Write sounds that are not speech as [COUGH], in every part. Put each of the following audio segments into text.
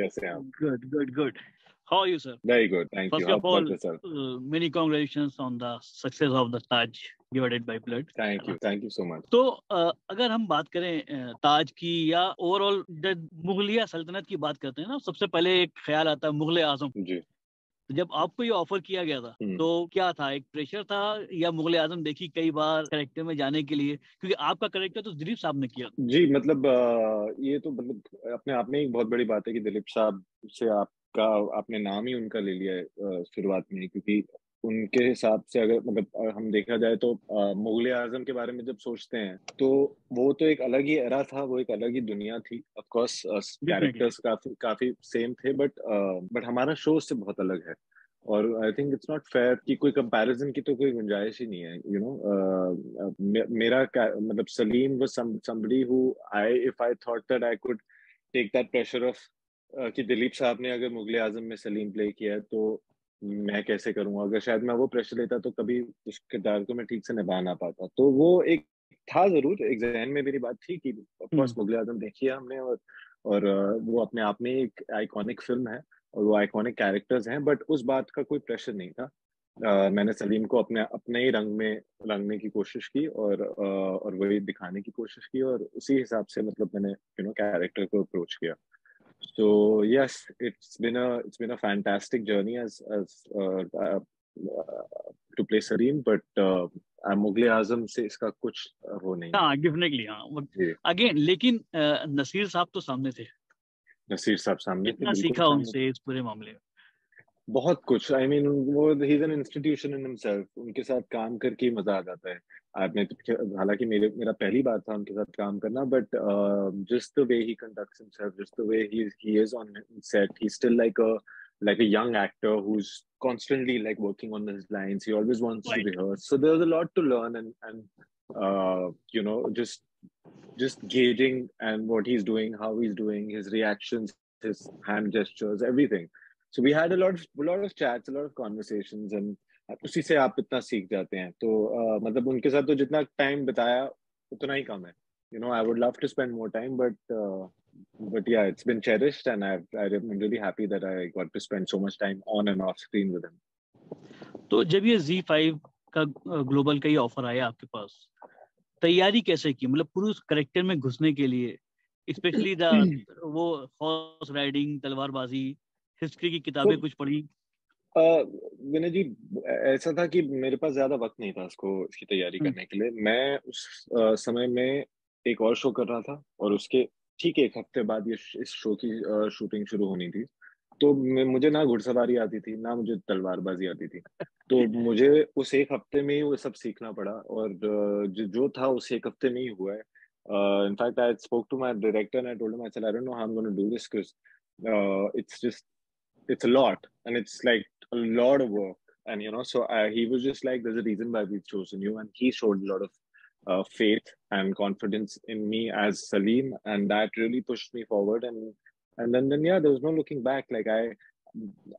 कैसे हैं good good good how you sir very good thank you आप कैसे sir many congratulations on the success of the Taj divided by blood thank you thank you so much तो uh, अगर हम बात करें ताज की या ओवरऑल मुगलिया सल्तनत की बात करते हैं ना सबसे पहले एक ख्याल आता है मुगल आज़म जी। तो जब आपको ये ऑफ़र किया गया था हम्म। तो क्या था? एक प्रेशर था या मुगल आज़म देखी कई बार करेक्टर में जाने के लिए? क्योंकि आपका करेक्टर तो दिलीप साहब ने किया। जी मतलब ये तो मतलब अपने आप में एक बहुत बड़ी बात है कि दिलीप साहब से आपका आपने नाम ही उनका ले लिया है शुरुआत में क्योंकि उनके हिसाब से अगर मतलब हम देखा जाए तो मुगल आज़म के बारे में जब सोचते हैं तो वो तो एक अलग ही एरा था वो एक अलग ही दुनिया थी। ऑफ़ कोर्स कैरेक्टर्स काफ़ी काफ़ी सेम थे बट बट हमारा शो उससे बहुत अलग है। और I think it's not fair कि कोई कंपैरिजन की तो कोई गुंजाइश ही नहीं है यू नो मेरा मतलब Salim was somebody who I if I thought that I could take that pressure of uh, कि दिलीप साहब ने अगर मुगल आज़म में सलीम प्ले किया है तो मैं कैसे करूँगा? अगर शायद मैं वो प्रेशर लेता तो कभी उस किरदार को मैं ठीक से निभा ना पाता। तो वो एक था ज़रूर एक जहन में मेरी बात थी कि ऑफकोर्स। मुगले आज़म देखी है हमने और और वो अपने आप में एक आइकॉनिक फ़िल्म है और वो आइकॉनिक कैरेक्टर्स हैं बट उस बात का कोई प्रेशर नहीं था। अ, मैंने सलीम को अपने अपने ही रंग में रंगने की कोशिश की और अ, और वही दिखाने की कोशिश की और उसी हिसाब से मतलब मैंने यू नो कैरेक्टर को अप्रोच किया। So yes it's been a it's been a fantastic journey as as uh, uh, uh, to play Sareem but uh, Mughle Azam से इसका कुछ uh, वो नहीं हाँ डेफिनेटली हाँ अगेन लेकिन नसीर साहब तो सामने थे नसीर साहब सामने कितना सीखा उनसे इस पूरे मामले में बहुत कुछ आई मीन वो he is an institution in himself उनके साथ काम करके ही मजा आ जाता है आपने तो हालांकि मेरे मेरा पहली बार था उनके साथ काम करना but just the way he conducts himself just the way he he is on set he still like a like a young actor who's constantly like working on his lines he always wants Right. to rehearse so there's a lot to learn and and uh you know just just gauging and what he's doing how he's doing his reactions his hand gestures everything So we had a lot of a lot of chats a lot of conversations and उसी से आप इतना सीख जाते हैं तो uh, मतलब उनके साथ तो जितना टाइम बिताया उतना ही कम है you know I would love to spend more time but uh, but yeah it's been cherished and I've I'm really happy that I got to spend so much time on and off screen with him तो जब ये जी five का global का ही offer आया आपके पास तैयारी कैसे की मतलब पूरे उस करेक्टर में घुसने के लिए स्पेशली वो हॉर्स राइडिंग तलवारबाजी हिस्ट्री की किताबें तो- कुछ पढ़ी? विनय जी ऐसा था कि मेरे पास ज़्यादा वक्त नहीं था इसको इसकी तैयारी हम्म। करने के लिए। मैं उस uh, समय में एक और शो कर रहा था और उसके ठीक एक हफ़्ते बाद ये इस शो की शूटिंग शुरू होनी थी। तो मैं- मुझे ना घुड़सवारी आती थी ना मुझे तलवारबाजी आती थी। तो [LAUGHS] मुझे उस एक हफ़्ते में ही वो सब सीखना पड़ा और जो जो था उस एक हफ़्ते में ही हुआ है। In fact I spoke to my director and I told him I said I don't know how I am gonna do this because it's just it's a lot and it's like a lot of work. And you know so uh, he was just like there's a reason why we've chosen you. And he showed a lot of uh, faith and confidence in me as Salim. And that really pushed me forward. And and then then yeah there was no looking back. Like I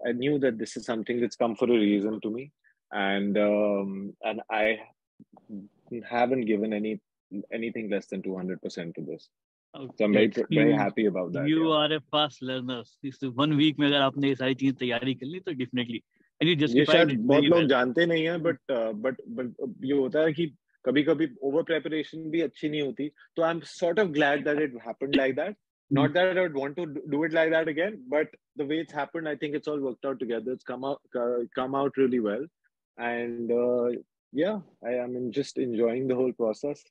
I knew that this is something that's come for a reason to me. And um and I haven't given any anything less than 200% to this so I'm very very happy about that you yeah. Are a fast learner इस one week में अगर आपने ये सारी चीज़ें तैयारी कर ली तो डेफिनेटली यू शायद बहुत लोग जानते नहीं है बट बट बट ये होता है कि कभी कभी ओवर प्रेपरेशन भी अच्छी नहीं होती तो I am sort of glad that it happened like that not that I would want to do it like that again, but the way it's happened, I think it's all worked out together. It's come out uh, come out really well, and uh, yeah, I am just enjoying the whole process.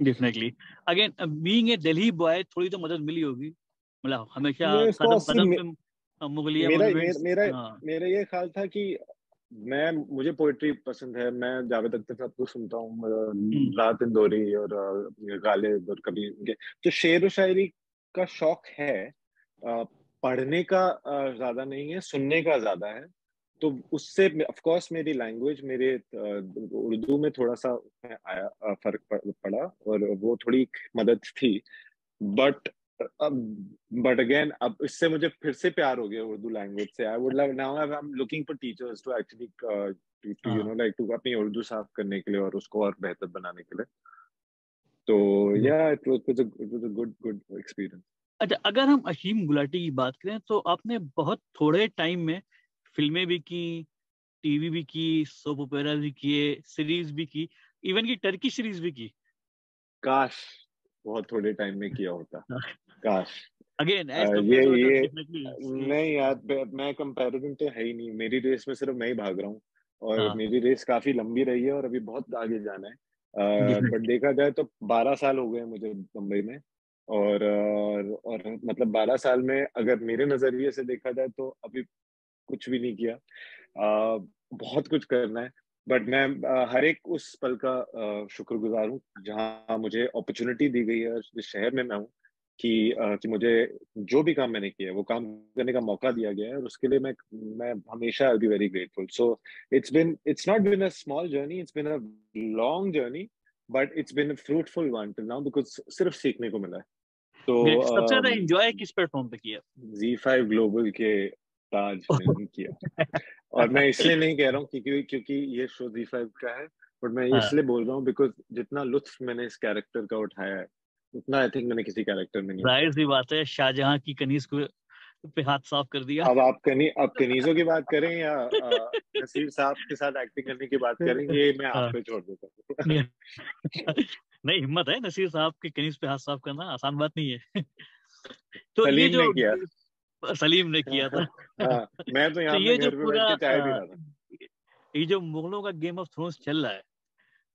Definitely again being a Delhi boy थोड़ी तो मदद मिली होगी। मतलब हमेशा कदम कदम पे मुगलिया मेरा मेरा मेरा हाँ, मेरा ये ख्याल था कि मैं मुझे पोइट्री पसंद है मैं जावेद अख्तर साहब को सुनता हूँ हम्म। रात इंदौरी और गालिब और कभी उनके। तो शेर व शायरी का शौक है पढ़ने का ज़्यादा नहीं है सुनने का ज़्यादा है। तो उससे ऑफ़ कोर्स मेरी लैंग्वेज मेरे उर्दू में थोड़ा सा आया फ़र्क पड़ा और वो थोड़ी मदद थी। बट बट अगेन अब इससे मुझे फिर से प्यार हो गया उर्दू लैंग्वेज से। I would love now I am looking for teachers to actually to you know like to अपनी उर्दू साफ़ करने के लिए और उसको और बेहतर बनाने के लिए। तो या it was it was a good good experience अच्छा अगर हम अशीम गुलाटी की बात करें तो आपने बहुत थोड़े टाइम में फ़िल्में भी की टीवी भी की सोप ओपेरा भी किए सीरीज़ भी की इवन की टर्की सीरीज़ भी की। काश बहुत थोड़े टाइम में किया होता। [LAUGHS] काश। अगेन ये ये नहीं यार मैं कंपैरिजन तो है ही नहीं। मेरी रेस में सिर्फ़ मैं ही भाग रहा हूँ और हाँ. मेरी रेस काफ़ी लंबी रही है और अभी बहुत आगे जाना है। बट [LAUGHS] देखा जाए तो बारह साल हो गए मुझे मुंबई में और और, और मतलब बारह साल में अगर मेरे नज़रिए से देखा जाए तो अभी कुछ भी नहीं किया। आ, बहुत कुछ करना है। बट मैं हर एक उस पल का शुक्रगुजार हूँ जहाँ मुझे अपॉर्चुनिटी दी गई है जिस शहर में मैं हूँ कि कि मुझे जो भी काम मैंने किया है वो काम करने का मौका दिया गया है और उसके लिए मैं मैं हमेशा I be very grateful so it's been it's not been a small journey it's been a long journey but it's been a fruitful one till now because सिर्फ़ सीखने को मिला है। तो सबसे ज़्यादा एंजॉय किस प्लेटफॉर्म पे किया? Z5 ग्लोबल के ताज [LAUGHS] नहीं किया। और मैं इसलिए नहीं कह रहा हूँ क्योंकि क्योंकि ये शो Z5 का है बट मैं हाँ. इसलिए बोल रहा हूँ बिकॉज़ जितना लुत्फ मैंने इस कैरेक्टर का उठाया है उतना आई थिंक मैंने किसी कैरेक्टर में नहीं ज़ाहिर सी बात है शाहजहां की कनीज को पे हाथ साफ़ कर दिया। अब आप कनी अब कनीजों की बात करें या नसीर साहब के साथ एक्टिंग करने की बात करें ये मैं आप हाँ। पे छोड़ देता हूँ। [LAUGHS] नहीं हिम्मत है नसीर साहब के कनीज पे हाथ साफ़ करना आसान बात नहीं है। [LAUGHS] तो ये जो सलीम ने किया था। [LAUGHS] हाँ, मैं तो यहाँ तो ये जो पूरा ये जो मुगलों का गेम ऑफ़ थ्रोन्स चल रहा है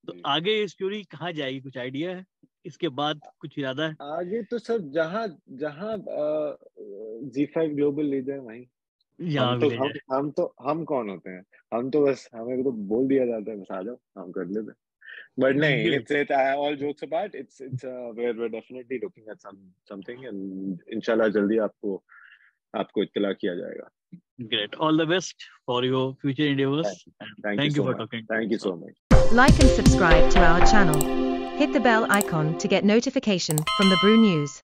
तो आगे ये स्टोरी कहाँ जाएगी? कुछ आइडिया है? इसके बाद कुछ इरादा है? आगे तो सर जहाँ जहाँ जी फाइव ग्लोबल ले जाए वहीं। हम तो हम, हम तो हम कौन होते हैं? हम तो बस हमें तो बोल दिया जाता है बस आ जाओ हम कर लेते बट नहीं it's it all jokes apart it's it's where we definitely looking at some something and इंशाल्लाह जल्दी आपको आपको इत्तला किया जाएगा Great. All the best for your future endeavors. Thank, thank, thank you, you so for much. talking. Thank you so much. Like and subscribe to our channel. Hit the bell icon to get notification from the Brew News.